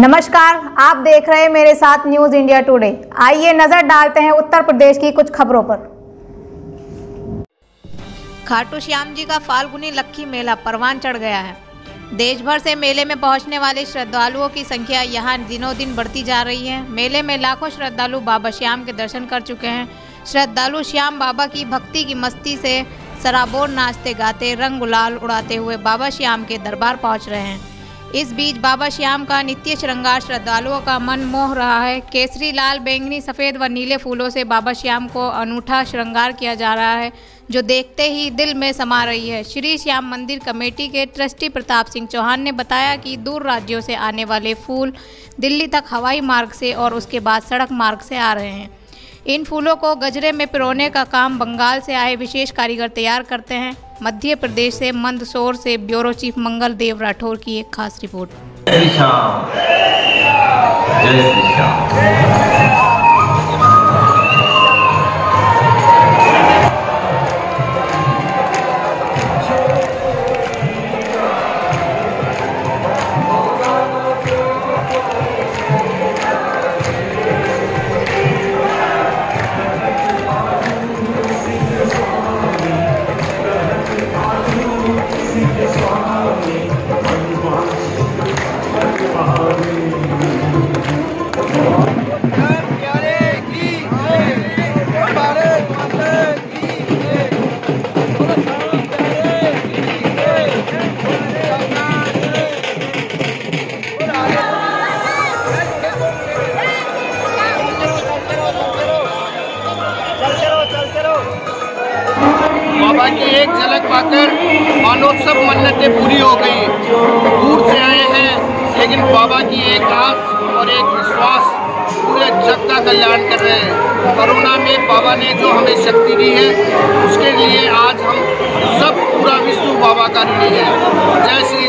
नमस्कार, आप देख रहे हैं मेरे साथ न्यूज़ इंडिया टुडे आइए नज़र डालते हैं उत्तर प्रदेश की कुछ खबरों पर। खाटू श्याम जी का फाल्गुनी लक्की मेला, परवान चढ़ गया है। देश भर से मेले में पहुँचने वाले श्रद्धालुओं की संख्या यहाँ दिनों दिन बढ़ती जा रही है। मेले में लाखों श्रद्धालु बाबा श्याम के दर्शन कर चुके हैं। श्रद्धालु श्याम बाबा की भक्ति की मस्ती से सराबोर नाचते, गाते, रंग गुलाल उड़ाते हुए बाबा श्याम के दरबार पहुँच रहे हैं। इस बीच बाबा श्याम का नित्य श्रृंगार श्रद्धालुओं का मन मोह रहा है। केसरी, लाल, बैंगनी, सफ़ेद व नीले फूलों से बाबा श्याम को अनूठा श्रृंगार किया जा रहा है, जो देखते ही दिल में समा रही है। श्री श्याम मंदिर कमेटी के ट्रस्टी प्रताप सिंह चौहान ने बताया कि दूर राज्यों से आने वाले फूल दिल्ली तक हवाई मार्ग से और उसके बाद सड़क मार्ग से आ रहे हैं। इन फूलों को गजरे में पिरोने का काम बंगाल से आए विशेष कारीगर तैयार करते हैं। मध्य प्रदेश से मंदसौर से ब्यूरो चीफ मंगल देव राठौर की एक खास रिपोर्ट। जय श्याम। जय श्याम। बाबा की एक झलक पाकर मानोत्सव मन्नतें पूरी हो गई। दूर से आए हैं, लेकिन बाबा की एक आस और एक विश्वास पूरे जग का कल्याण कर रहे हैं। कोरोना में बाबा ने जो हमें शक्ति दी है, उसके लिए आज हम सब पूरा विश्व बाबा का ऋणी है। जय श्री